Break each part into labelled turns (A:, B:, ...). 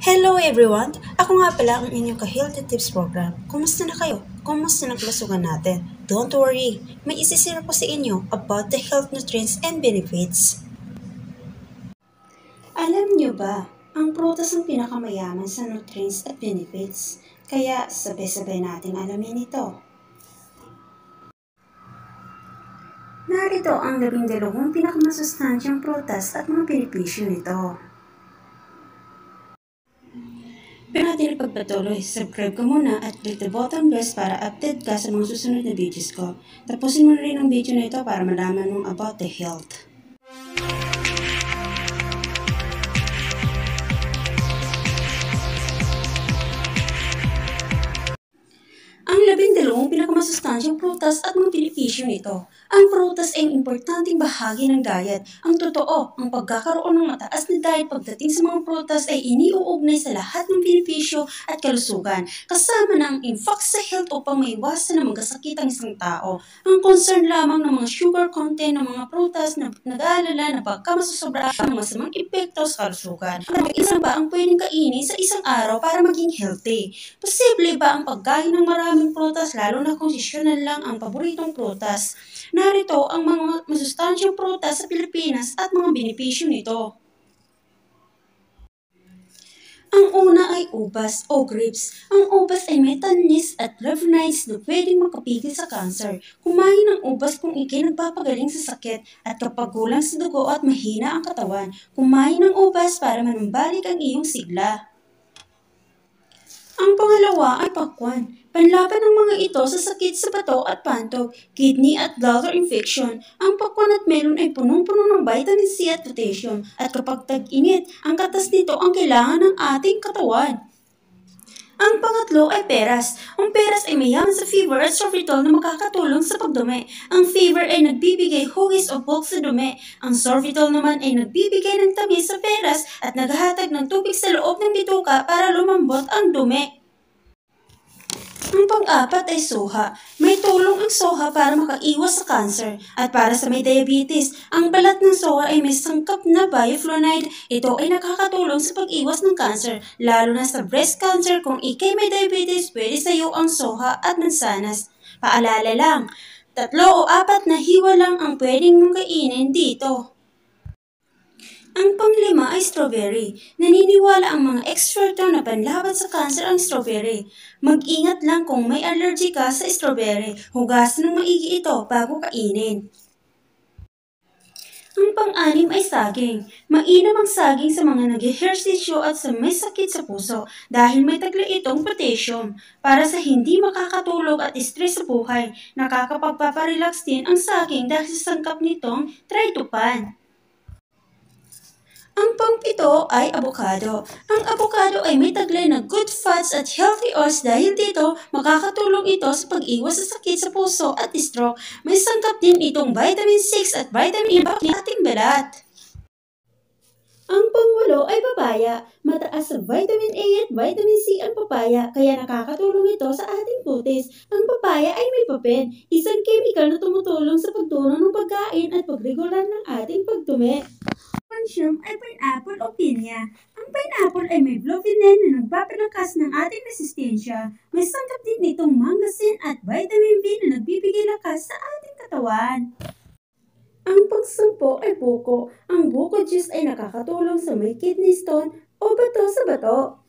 A: Hello everyone! Ako nga pala ang inyong ka-Healthy Tips Program. Kumusta na kayo? Kumusta na klasugan natin? Don't worry, may isisira ko sa inyo about the health nutrients and benefits. Alam niyo ba, ang prutas ang pinakamayaman sa nutrients at benefits. Kaya sabay-sabay nating alamin ito. Narito ang labing dalawang pinakamasustansyang prutas at mga benepisyo nito. Pero natin pagpatuloy, subscribe ka muna at click the button press para update ka sa mga susunod na videos ko. Tapusin mo na rin ang video na ito para malaman mong about the health. Pinakamasustansyang prutas at mga benepisyo nito. Ang prutas ay importanteng bahagi ng diet. Ang totoo, ang pagkakaroon ng mataas na diet pagdating sa mga prutas ay iniuugnay sa lahat ng benepisyo at kalusugan, kasama ng impact sa health upang maiwasan na magkasakit ang isang tao. Ang concern lamang ng mga sugar content ng mga prutas na nag-aalala na pagkamasusobra ng masamang epekto sa kalusugan. Isa ba ang pwedeng kainin sa isang araw para maging healthy? Posible ba ang pagkain ng marami maraming prutas, lalo na kung seasonal lang ang paboritong prutas. Narito ang mga masustansyang prutas sa Pilipinas at mga benepisyo nito. Ang una ay ubas o grapes. Ang ubas ay may tanis at flavonoids na pwedeng makapigil sa cancer. Kumain ng ubas kung ikay nagpapagaling sa sakit at kapag kulang sa dugo at mahina ang katawan. Kumain ng ubas para manumbalik ang iyong sigla. Ang pangalawa ay pakwan. Panlaban ng mga ito sa sakit sa bato at pantog, kidney at bladder infection. Ang pakwan at melon ay punong-puno ng vitamin C at potassium at kapag tag-init, ang katas nito ang kailangan ng ating katawan. Ang pangatlo ay peras. Ang peras ay mayaman sa fiber at sorbitol na makakatulong sa pagdumi. Ang fiber ay nagbibigay hugis o bulk sa dumi. Ang sorbitol naman ay nagbibigay ng tamis sa peras at naghahatag ng tubig sa loob ng bituka para lumambot ang dumi. Ang pang-apat ay soha. May tulong ang soha para makaiwas sa cancer. At para sa may diabetes, ang balat ng soha ay may sangkap na bioflavonoid. Ito ay nakakatulong sa pag-iwas ng cancer, lalo na sa breast cancer. Kung ikay may diabetes, pwede sa iyo ang soha at mansanas. Paalala lang, tatlo o apat na hiwa lang ang pwedeng mong kainin dito. Ang panglima ay strawberry. Naniniwala ang mga eksperto na panlaban sa cancer ang strawberry. Mag-ingat lang kung may allergy ka sa strawberry. Hugasan ng maigi ito bago kainin. Ang pang-anim ay saging. Mainam ang saging sa mga nag-ehersisyo at sa may sakit sa puso dahil may tagla itong potassium. Para sa hindi makakatulog at stress sa buhay, nakakapagpaparelax din ang saging dahil sa sangkap nitong tryptophan. Pangpito ay avocado. Ang avocado ay may taglay na good fats at healthy oils dahil dito makakatulong ito sa pag-iwas sa sakit sa puso at stroke. May sangkap din itong vitamin 6 at vitamin E ng ating balat. Ang pangwalo ay papaya. Mataas sa vitamin A at vitamin C ang papaya, kaya nakakatulong ito sa ating putis. Ang papaya ay may papen, isang chemical na tumutulong sa pagtunaw ng pagkain at pagregular ng ating pagdumi calcium ay pineapple o pinya. Ang pineapple ay may flavonoid na nagpapalakas ng ating resistensya. May sangkap din itong mangasin at vitamin B na nagbibigay lakas sa ating katawan. Ang pagsampo ay buko. Ang buko juice ay nakakatulong sa may kidney stone o bato sa bato.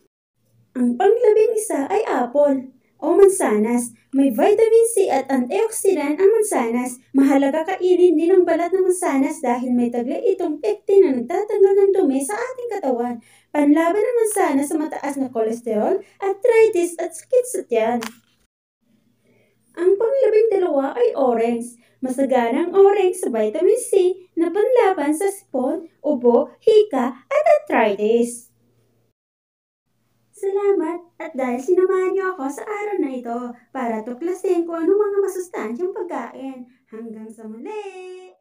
A: Ang panglabing isa ay apple o mansanas. May vitamin C at antioxidant ang mansanas. Mahalaga kainin din ang balat ng mansanas dahil may taglay itong pectin na nagtatanggal ng dumi sa ating katawan. Panlaban ng mansanas sa mataas na kolesterol, arthritis at sakit sa tiyan. Ang panglabing dalawa ay orange. Masagana ang orange sa vitamin C na panlaban sa sipon, ubo, hika at arthritis. Salamat at dahil sinamahan niyo ako sa araw na ito para tuklasin kung anong mga masustansyang pagkain. Hanggang sa muli!